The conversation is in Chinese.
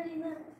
Marina